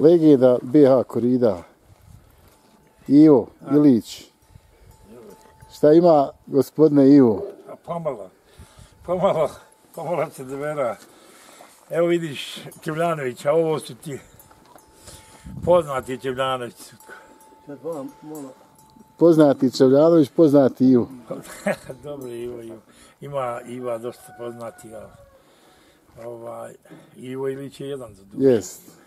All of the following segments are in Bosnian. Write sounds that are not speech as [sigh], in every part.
legenda BH Korida. Ivo Ilić. Šta ima gospodine Ivo? A pomalo, pomalo, pomalo se devera. Evo vidiš Čevljanovića, ovo su ti poznati Čevljanović. Sad volam, malo. Poznati Čevljanović, poznati Ivo. [laughs] Dobro, Ivo, Ivo. Ima Iva dosta poznati, ali ovaj, Ivo Ilić je jedan za dušu. Jest.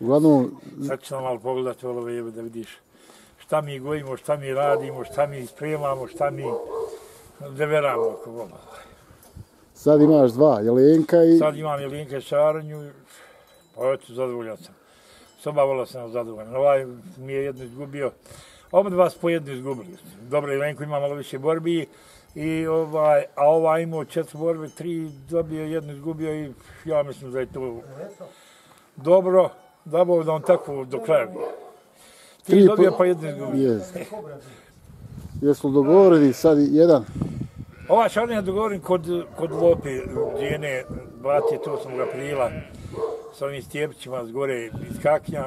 Uglavnom, Sad ću malo pogledati olove evo da vidiš šta mi gojimo, šta mi radimo, šta mi spremamo, šta mi deveramo sad imaš dva, Jelenka i... Sad imam i linke šaranju, pa eto, zadovoljan sam. Soba vola sam zadovoljan. Ovaj mi je jedno izgubio. Oba dva po jednu izgubili. Dobro, Jelenko ima malo više borbi, i ovaj, a ovaj imao četiri borbe, tri dobio, jednu izgubio i ja mislim da je to dobro, da bo da on tako do kraja bio. Tri Tri dobio po- pa jednu izgubio. Jest. Jesmo dogovorili sad jedan? Ova šarnija dogovorim kod, kod Lope, Dijene, brate, to sam ga prila sa ovim stjepićima s gore iz kaknja,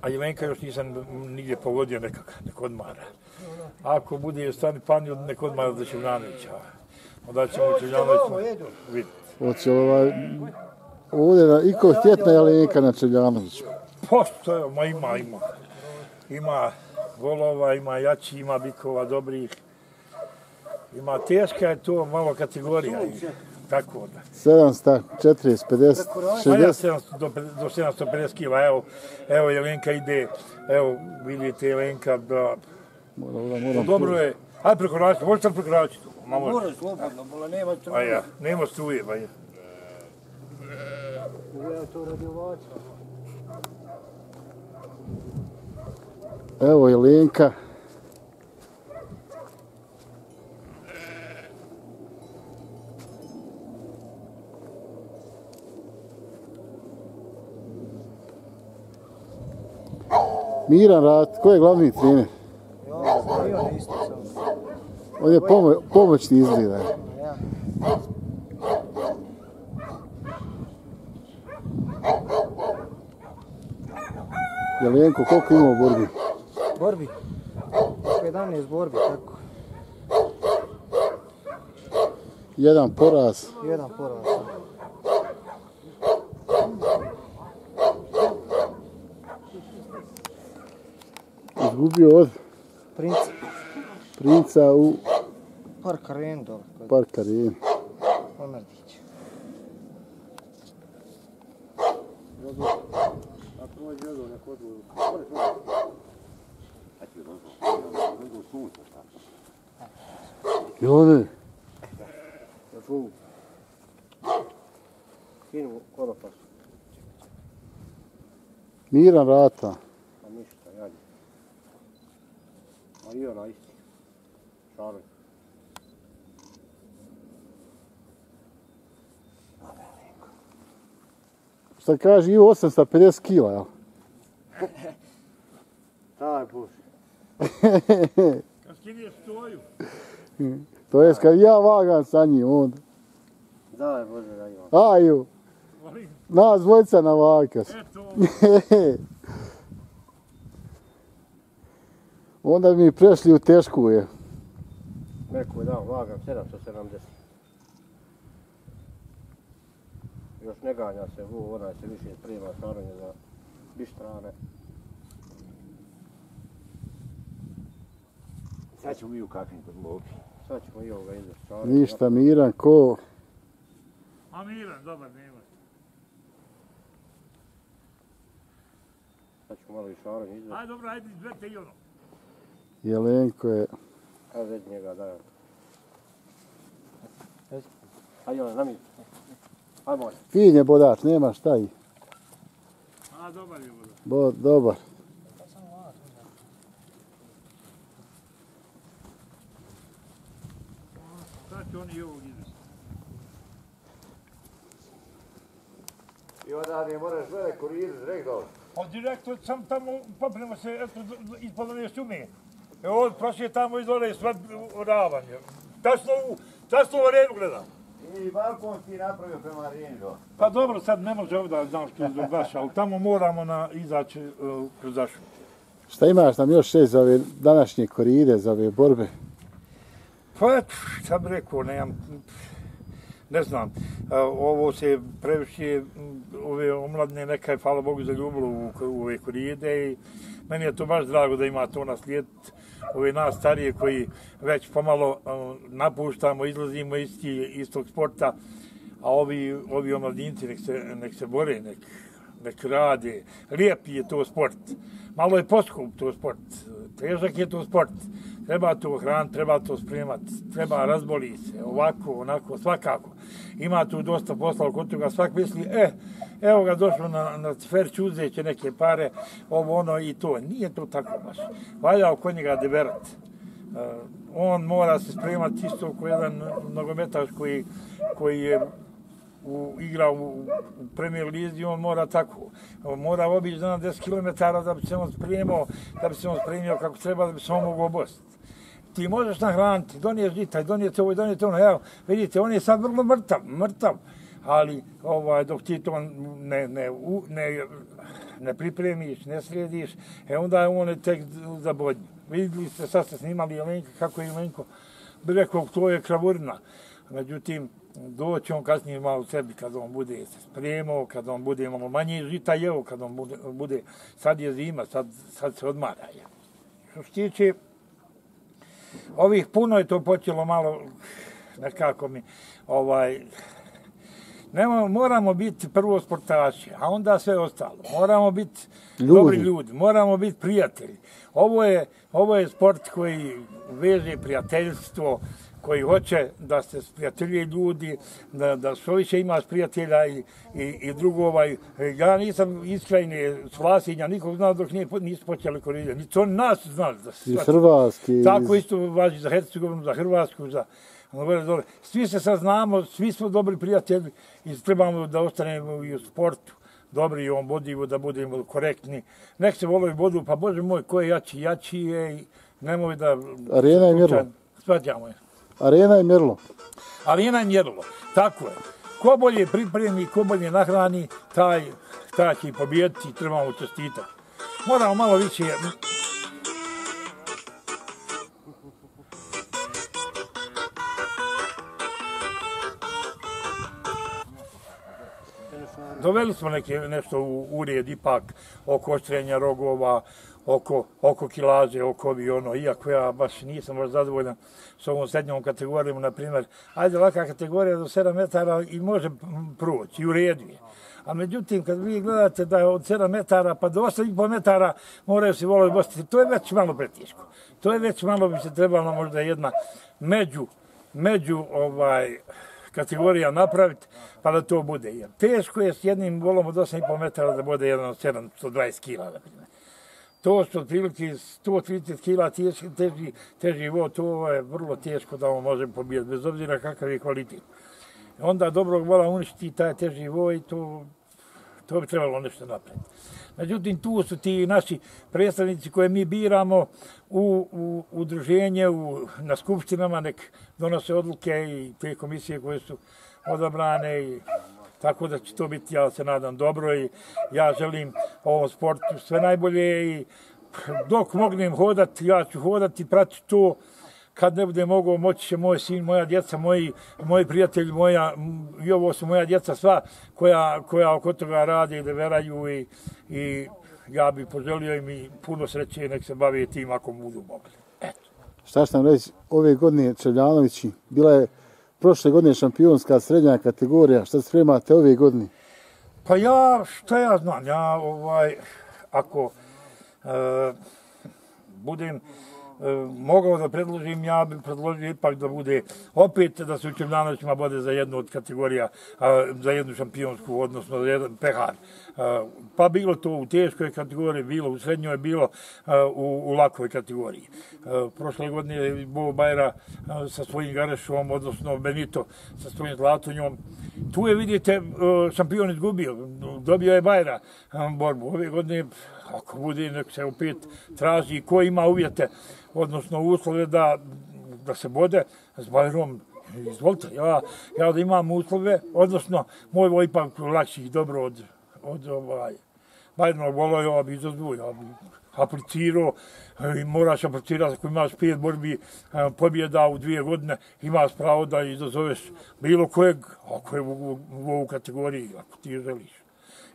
a Jelenka još nisam nigdje pogodio nekak, nek odmara. Ako bude stani panju, nek odmara za Čevljanovića. Onda ćemo Čevljanovića vidjeti. Hoće ovaj... Ovdje na Iko htjetna Jelenka na Čevljanoviću. Pošto, evo, ma ima, ima. Ima volova, ima jači, ima bikova dobrih. Ima teška je to malo kategorija. i Tako da. 700, 40, 50, Ma ja 60. 700 do, do 750 kila, evo, evo Jelenka ide, evo vidite Jelenka da, Moram, moram, moram. dobro je, ajde prekoračiti, možete li prekoračiti? Ma može. Moraš slobodno, bola nema A struje. ja, nema struje, ba je. Ja to radi Evo Evo Jelenka. Miran Rat, ko je glavni trener? Ja, bio sam. On je pomo pomoćni izgleda. Ja. Jelenko, koliko ima u borbi? Borbi. 17 borbi, tako. Jedan poraz. Jedan poraz. Izgubio od Princ. princa u Park Arena dole. kod Park Arena. Miran Rata. A ništa, jađe. A i ona isti. Šaroć. Šta kaže, Ivo 850 kila, jel? [laughs] Taj puš. [laughs] Kad skiniješ stoju, To jest kad ja vagam sa njim, onda. Daj Bože da ima. Aju, nas dvojica na vakas. eto, onda mi prešli u tešku je. Neko je dao, vagam 770. Još ne ganja se vu, onaj se više sprema šaranje za bištrane. Sad ćemo mi u kakvim kod Lopi. Sad ćemo i ovoga izvesti šaranje. Ništa, Miran, ko? a miran, dobar, nema. Sad ćemo malo i šaranje izvesti. Ajde, dobro, ajde, izvedite i ono. Jelenko je, Evo već njega dajem. Ajde, ona, na mi. Ajde, moj. fin je bodač, nema šta i. A, dobar je voda. Bo, dobar. Sad će oni i ovog izvesti. I onda ne moraš gledati kuriru, direkt Pa direktno sam tamo, popnemo se, eto, ispod one šume. Evo, prošli je tamo iz one sve oravanje. Tačno u, tačno u arenu gledam. I balkonski napravio prema Rinđo. Pa dobro, sad ne može ovdje, znam što je vaša, ali tamo moramo na, izaći uh, kroz zašu. Šta imaš nam još reći za ove današnje koride, za ove borbe? Pa, šta bi rekao, nemam, ne znam, ovo se previše, ove omladne nekaj, hvala Bogu, zaljubilo u, u ove koride i meni je to baš drago da ima to na slijed, ove nas starije koji već pomalo napuštamo, izlazimo iz tog sporta, a ovi, ovi omladinci nek se, nek se bore, nek, nek rade. Lijep je to sport. Malo je poskup to sport. Težak je to sport. Treba to hran, treba to spremat, treba razboli se, ovako, onako, svakako. Ima tu dosta posla kod toga, svak misli, e, evo ga došlo na, na ciferć, uzeće neke pare, ovo, ono i to. Nije to tako baš. Valja oko njega deberat. Uh, on mora se spremati isto kao jedan nogometaš koji, koji je u, igra u, u Premier Lizi, on mora tako. Mora obići na 10 km da bi se on spremio, da bi se on spremio kako treba, da bi se on mogao obostiti. Ti možeš nahraniti, doniješ žitaj, donijeti ovo, donijeti ono, evo, vidite, on je sad vrlo mrtav, mrtav, ali ovaj, dok ti to ne, ne, u, ne, ne pripremiš, ne središ, e onda je on tek za bodnju. Vidjeli ste, sad ste snimali Jelenka, kako je Jelenko, bi rekao, to je kravurna. Međutim, doći on kasnije malo u sebi kad on bude se spremao, kad on bude malo manje žita jeo, kad on bude, bude sad je zima, sad, sad se odmara. Je. Što se tiče ovih puno je to počelo malo nekako mi ovaj Nemo, moramo biti prvo sportaši, a onda sve ostalo. Moramo biti Ljudi. dobri ljudi, moramo biti prijatelji. Ovo je, ovo je sport koji veže prijateljstvo, koji hoće da se prijateljuje ljudi, da, da što više imaš prijatelja i, i, i drugova. Ja nisam iskrajni s Vlasinja, nikog znao dok nije, nisu počeli koristiti. Ni to nas znali da se. Hrvatske, iz- Tako isto važi za Hercegovinu, za Hrvatsku, za gore dole. Svi se sad znamo, svi smo dobri prijatelji i trebamo da ostanemo i u sportu dobri i on bodivo, da budemo korektni. Nek se volovi bodu, pa Bože moj, ko je jači, jači je i nemoj da... Arena je mjerilo. Svađamo je. Arena i mjerilo. Arena je mjerilo. Tako je. Ko bolje pripremi, ko bolje nahrani, taj, taj će i pobijediti i trebamo čestitati. Moramo malo više doveli smo neke, nešto u ured ipak oko oštrenja rogova, oko, oko kilaže, oko ovi ono, iako ja baš nisam baš zadovoljan s ovom srednjom kategorijom, na primjer, ajde laka kategorija do 7 metara i može proći, i u redu je. A međutim, kad vi gledate da je od 7 metara pa do 8,5 metara moraju se volovi bostiti, to je već malo pretiško. To je već malo bi se trebalo možda jedna među, među ovaj, kategorija napraviti, pa da to bude. Jer teško je s jednim volom od 8,5 metara da bude jedan od 720 kila, na primjer. To su otprilike 130 kila teži, teži, teži vod, to je vrlo teško da on može pobijeti, bez obzira kakav je kvalitet. Onda dobrog vola uništiti taj teži voj, to, to bi trebalo nešto napraviti. Međutim, tu su ti naši predstavnici koje mi biramo u, u udruženje, u, na skupštinama, nek donose odluke i te komisije koje su odabrane i tako da će to biti, ja se nadam, dobro i ja želim ovom sportu sve najbolje i dok mognem hodati, ja ću hodati, pratiti to, kad ne bude mogao, moći će moj sin, moja djeca, moji, moji prijatelji, moja, i ovo su moja djeca sva koja, koja oko toga rade i veraju i, i ja bih poželio im i puno sreće nek se bave tim ako budu mogli. Eto. Šta ću nam reći, ove godine Čevljanovići, bila je prošle godine šampionska srednja kategorija, šta spremate ove godine? Pa ja, šta ja znam, ja ovaj, ako e, budem e, mogao da predložim, ja bih predložio ipak da bude opet da se u Čevljanovićima bude za jednu od kategorija, a, za jednu šampionsku, odnosno za jedan pehar. A, pa bilo to u teškoj kategoriji, bilo u srednjoj, bilo u, u lakoj kategoriji. Prošle godine je Bo Bajra sa svojim Garešom, odnosno Benito sa svojim Zlatonjom. Tu je, vidite, e, šampion izgubio, dobio je Bajra borbu. Ove godine, ako bude, nek se opet traži ko ima uvjete, odnosno uslove da, da se bode s Bajrom Izvolite, ja, ja da imam uslove, odnosno, moj voj ipak lakši dobro od, od ovaj, Bajno volo ono ja bi izazvu, ja bi aplicirao e, i moraš aplicirati ako imaš pet borbi e, pobjeda u dvije godine, imaš pravo da izazoveš bilo kojeg, ako je u, u, u ovu kategoriji, ako ti želiš.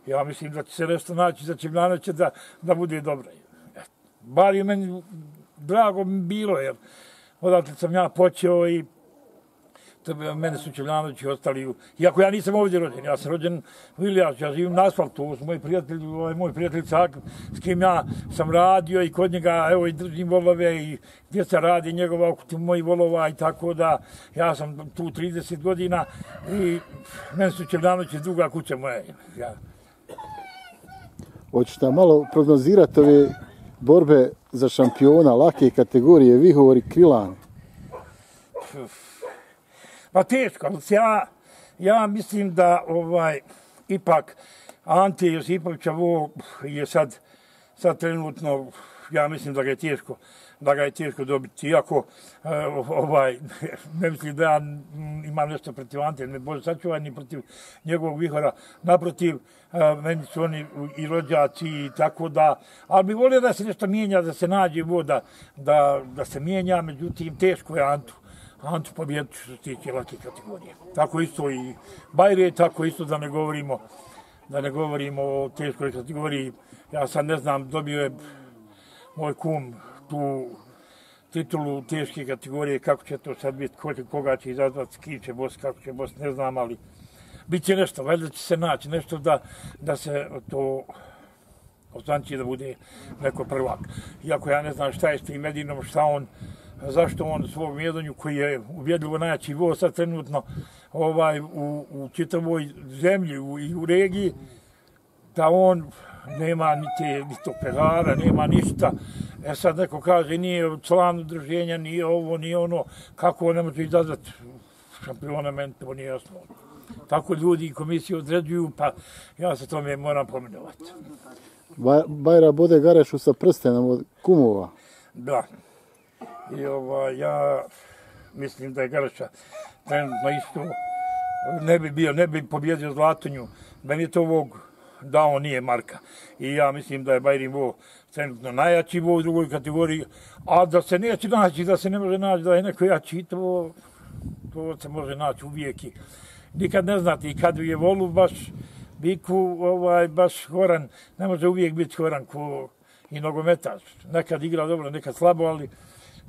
Ja mislim da će se nešto naći za će da, da bude dobro. E, bar je meni drago bilo, jer odatle sam ja počeo i mene su Čevljanovići ostali, u... iako ja nisam ovdje rođen, ja sam rođen u Ilijašu, ja živim na asfaltu, ovo su moji prijatelji, ovaj moj prijatelj Cak, s kim ja sam radio i kod njega, evo i držim volove i gdje se radi njegova oko moji volova i tako da ja sam tu 30 godina i mene su Čevljanovići druga kuća moja. Ja. Hoćete malo prognozirati ove borbe za šampiona lake kategorije Vihor i Kvilan? Pa teško, ali ja, ja mislim da ovaj ipak Ante Josipović ovo je sad, sad trenutno, ja mislim da ga je teško, da ga je teško dobiti. Iako e, ovaj, ne mislim da ja imam nešto protiv Ante, ne bože sačuvaj ni protiv njegovog vihora. Naprotiv, uh, meni su oni i rođaci i tako da, ali bi volio da se nešto mijenja, da se nađe voda, da, da se mijenja, međutim, teško je Antu. Antu pa pobjediti što se tiče lake kategorije. Tako isto i Bajre, tako isto da ne govorimo da ne govorimo o teškoj kategoriji. Ja sad ne znam, dobio je moj kum tu titulu teške kategorije, kako će to sad biti, ko će, koga će izazvati, ski će bos, kako će bos, ne znam, ali bit će nešto, valjda će se naći, nešto da, da se to ostanči da bude neko prvak. Iako ja ne znam šta je s tim Medinom, šta on, zašto on svog mjedonju koji je uvjedljivo najjači voz sad trenutno ovaj, u, u čitavoj zemlji u, i u regiji, da on nema ni te, ni to pegara, nema ništa. E sad neko kaže, nije član udruženja, nije ovo, nije ono, kako on ne može izazvati šampiona, meni to nije jasno. Tako ljudi i komisije određuju, pa ja se tome moram pomenovati. Bajra bude Garešu sa prstenom od kumova. Da. I ova, ja mislim da je Grča trenutno isto ne bi bio, ne bi pobjedio Zlatonju. Meni je to ovog dao nije Marka. I ja mislim da je Bajrin Vo trenutno najjači Vo u drugoj kategoriji. A da se neće naći, da se ne može naći da je neko jači, to, to se može naći uvijek. I nikad ne znate i kad je Volu baš Biku, ovaj, baš Horan, ne može uvijek biti Horan ko i nogometač. Nekad igra dobro, nekad slabo, ali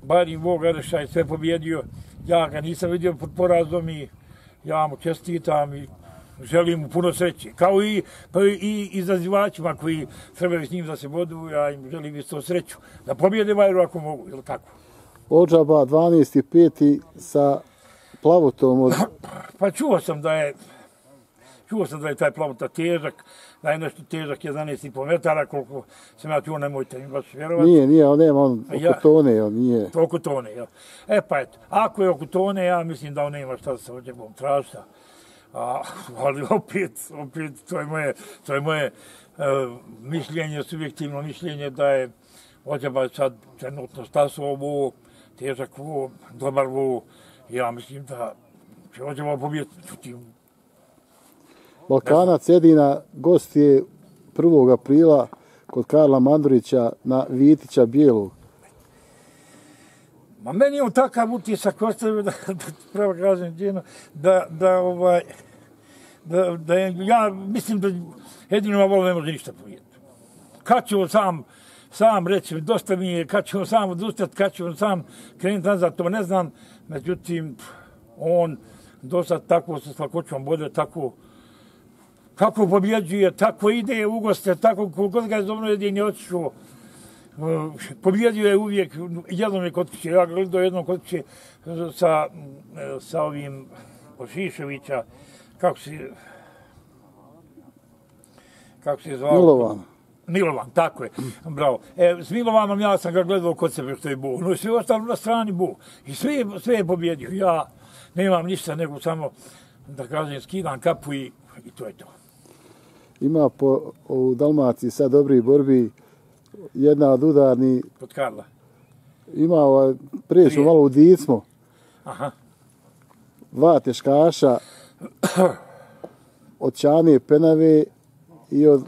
Bajrin Vo Gareša je sve pobjedio. Ja ga nisam vidio pod porazom i ja mu čestitam i želim mu puno sreće. Kao i, pa i izazivačima koji trebaju s njim da se vodu, ja im želim isto sreću. Da pobjede Vajru ako mogu, ili tako? Ođaba 12.5. sa plavutom od... Pa čuo sam da je čuo sam da je taj plavuta težak, da je nešto težak 11,5 metara, koliko sam ja čuo, nemojte mi baš vjerovati. Nije, nije, on nema, on oko ja, tone, on nije. Oko tone, ja. E pa eto, ako je oko tone, ja mislim da on nema šta se ovdje bom tražiti. A, [laughs] ali opet, opet, to je moje, to je moje uh, mišljenje, subjektivno mišljenje da je Ođeba sad trenutno staso ovo, težak ovo, dobar ovo. Ja mislim da će Ođeba pobijeti. Balkanac jedina gost je 1. aprila kod Karla Mandurića na Vitića Bijelog. Ma meni je on takav utisak ostavio da, da pravo kažem djeno, da, da ovaj, da, da je, ja mislim da jedino malo ne može ništa povijeti. Kad ću sam, sam reći, dosta mi je, kad ću sam odustati, kad ću sam krenuti nazad, to ne znam, međutim, on dosta tako sa slakoćom bude, tako, kako pobjeđuje, tako ide u goste, tako koliko ga je jedin je otišao, pobjedio je uvijek, jednom je kod kuće, ja gledao jednom kod kuće sa, sa ovim Ošiševića, kako se, kako se zvao? Milovan. Milovan, tako je, bravo. E, s Milovanom ja sam ga gledao kod sebe što je bu. No i svi ostali na strani bu. I sve, sve je pobjedio. Ja nemam ništa nego samo, da kažem, skidam kapu i, i to je to. Ima po u Dalmaciji sad dobri borbi jedna od udarni... Kod Karla. Ima, prije smo malo u Dicmo. Aha. dva teškaša od Ćane Penave i od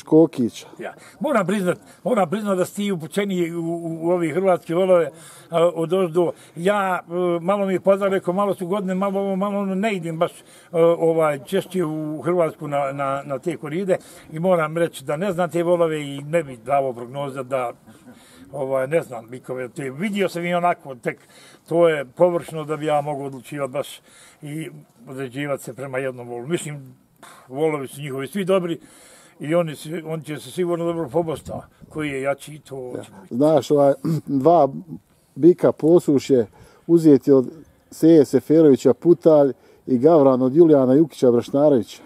Škokića. Ja. Moram priznat, moram priznat da ste ti upućeni u, u, u ovi hrvatske volove od ozdo. Ja, e, malo mi je pozdrav, rekao, malo su godine, malo, malo ono, ne idem baš e, ovaj, češće u Hrvatsku na, na, na te koride i moram reći da ne znam te volove i ne bi davo prognoza da ovaj, ne znam, bikove, te, vidio sam i onako, tek to je površno da bi ja mogu odlučivati baš i određivati se prema jednom volu. Mislim, volovi su njihovi svi dobri, i oni, se, on će se sigurno dobro pobosta. Koji je jači, to Ja. Znaš, ovaj, [clears throat] dva bika posuše uzeti od Seje Seferovića Putalj i Gavran od Julijana Jukića Brašnarevića.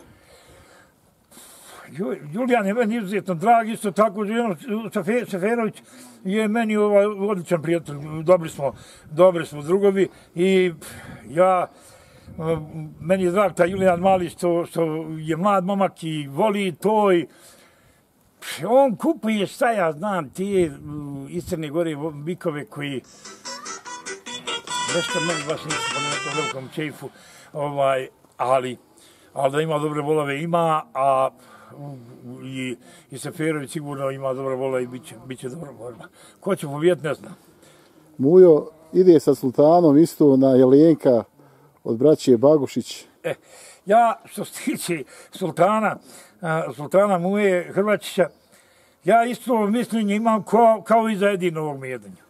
Ju- Julijan je meni izuzetno drag, isto tako Julijan Sefe- Seferović je meni ovaj odličan prijatelj, dobri smo, dobri smo drugovi i ja Eh, meni je drag taj Julijan Mali što, što je mlad momak i voli to i on kupuje šta ja znam ti eh, iz Crne Gore bikove koji nešto meni baš nisu po nekom velikom čeifu, ovaj, ali, ali da ima dobre volove ima, a i, i Seferović sigurno ima dobre vola i bit će, bit će dobra borba. Ko će pobijeti, ne znam. Mujo ide sa Sultanom isto na Jelenka od braće Bagušić. E, ja, što se tiče Sultana, Sultana Muje Hrvačića, ja isto mišljenje imam kao, kao i za jedinovog mjedanja.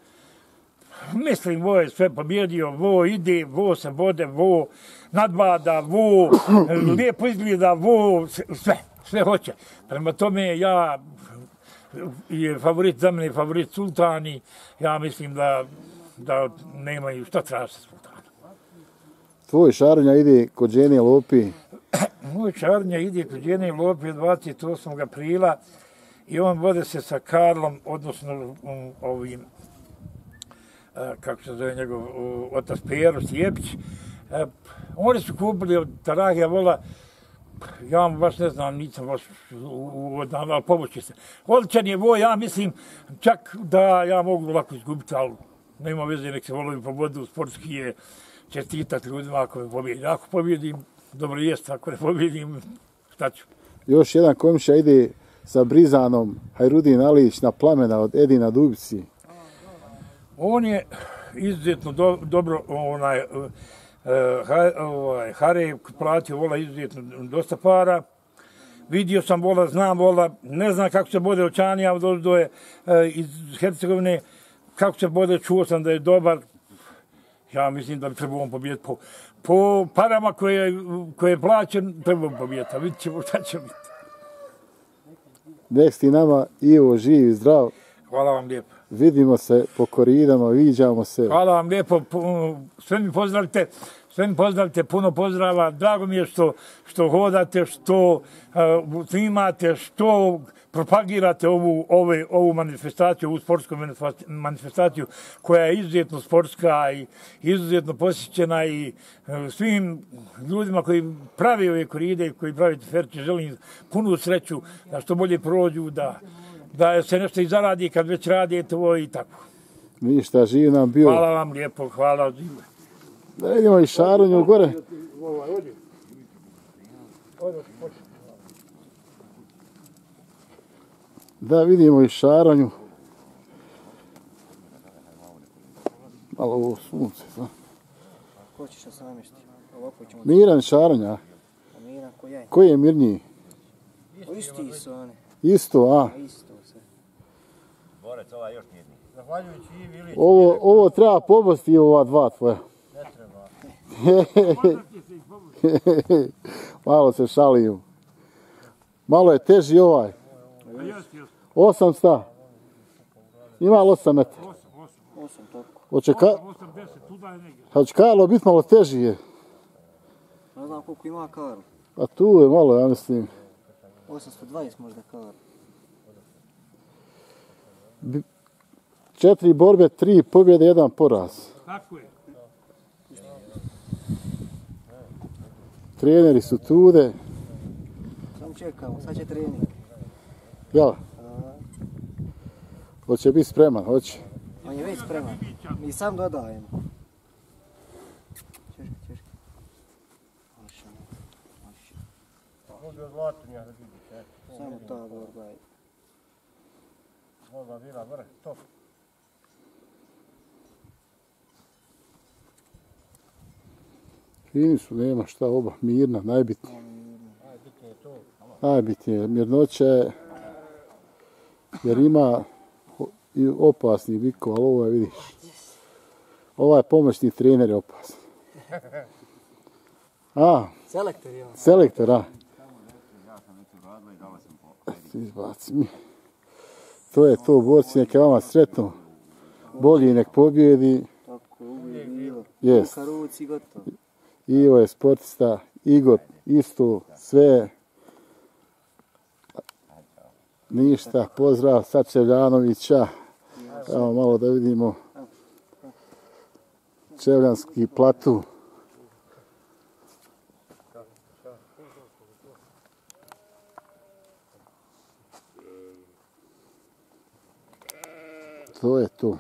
Mislim, vo je sve pobjedio, vo ide, vo se bode, vo nadbada, vo [clears throat] lijepo izgleda, vo sve, sve hoće. Prema tome ja je favorit za mene, favorit Sultani, ja mislim da, da nemaju šta tražiti. Tvoj šarnja ide kod Dženije Lopi. Moj šarnja ide kod jedne Lopi 28. aprila i on vode se sa Karlom, odnosno um, ovim, e, kako se zove njegov otac Pero Sjepić. E, oni su kupili od Tarahija vola, ja vam baš ne znam, nisam baš u, odnam, ali pomoći se. Odličan je voj, ja mislim čak da ja mogu lako izgubiti, ali nema veze, nek se volovi pobodu, sportski je čestitati ljudima ako me pobjedi. Ako pobjedim, dobro jest, ako ne pobjedim, šta ću? Još jedan komša ide sa Brizanom Hajrudin Alić na plamena od Edina Dubici. On je izuzetno do, dobro onaj uh, ha, ovaj Hare platio vola izuzetno dosta para. Vidio sam vola, znam vola, ne znam kako se bode očanija od je iz Hercegovine, kako se bode, čuo sam da je dobar. Ja mislim da bi trebao on pobijeti po, po parama koje, koje je plaćen, trebao bi pobijeti, a vidit ćemo šta će biti. Nek ti nama Ivo živ i zdrav. Hvala vam lijepo. Vidimo se po koridama, viđamo se. Hvala vam lijepo, sve mi pozdravite, sve mi pozdravite, puno pozdrava, drago mi je što, što hodate, što uh, snimate, što propagirate ovu, ove, ovu manifestaciju, ovu sportsku manifesta- manifestaciju koja je izuzetno sportska i izuzetno posjećena i uh, svim ljudima koji pravi ove koride, koji pravi teferče, želim punu sreću da što bolje prođu, da, da se nešto i zaradi kad već radite ovo i tako. Ništa, živ nam bio. Hvala vam lijepo, hvala. Da vidimo i Šarunju gore. Da vidimo i Šaranju. Malo ovo sunce. zna. Ko ćeš se namješti? Ovako ćemo Miran Šaranja. Miran ko je. Koji je mirniji? O, Isti su oni, Isto, a? a isto se. Borec, ovaj još mirniji. Zahvaljujući i Vili. Ovo, ovo treba pobosti ova dva tvoja. Ne treba. [laughs] Malo se šalim. Malo je teži ovaj. Osam sta. Ima li osam metara? Osam toliko. Hoće, ka, 80, tuda je negdje. hoće Karlo biti malo teži je. Ne znam koliko ima Karl. A tu je malo, ja mislim. 820 možda Karl. Četiri borbe, tri pobjede, jedan poraz. Tako je. Treneri su tude. Samo čekamo, sad će trening. Jel? Hoće biti spreman, hoće. On je već spreman. Mi sam dodajemo. Samo ta borba je. Borba bila vrh, top. Fini su, nema šta oba, mirna, najbitnije. Najbitnije je to. Najbitnije je, mirnoće je, jer ima i opasnih bikova, ali ovo je, vidiš, ovaj pomoćni trener je opasan. A, Selektor je on. selektor, a? Ja sam već uradila i dala sam po Ti izbaci mi. To je to, borci, neka vama sretno. Bolji nek pobjedi. Tako je uvijek bilo. Jest. Ruka ruci gotovo. Ivo je sportista, Igor isto, sve. Ništa, pozdrav Sačevljanovića. Evo malo da vidimo Čevljanski platu. To je to.